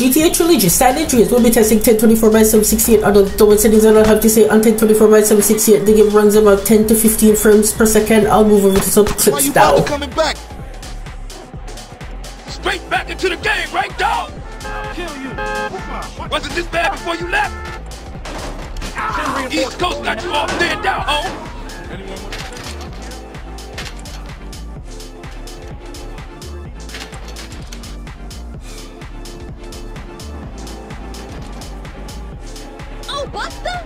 GTA Trilogy San Andreas will be testing 1024 by 768 on the download settings and I'll have to say on 1024 by 768 the game runs about 10 to 15 frames per second. I'll move over to some clips now. coming back? Straight back into the game, right dog? Kill you. Wasn't this bad before you left? East Coast got you all thinned out, oh. Buster!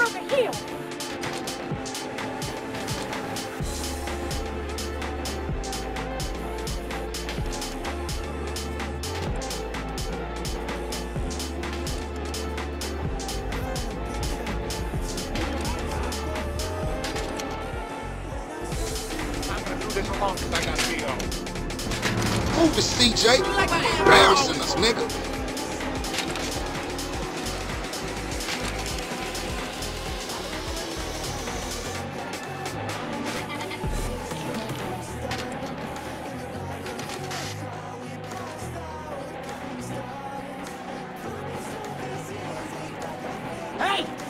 Over here! I'm Move it, CJ. Embarrassing us, nigga. Hey!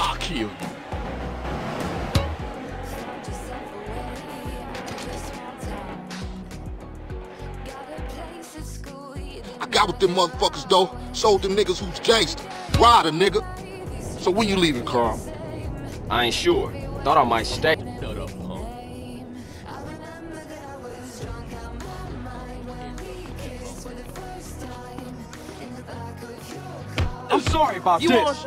I'll kill you. I got with them motherfuckers though. Sold them niggas who's gangster. Ryder, nigga. So when you leaving, Carl? I ain't sure. Thought I might stay. Shut up, punk. I'm sorry about You this.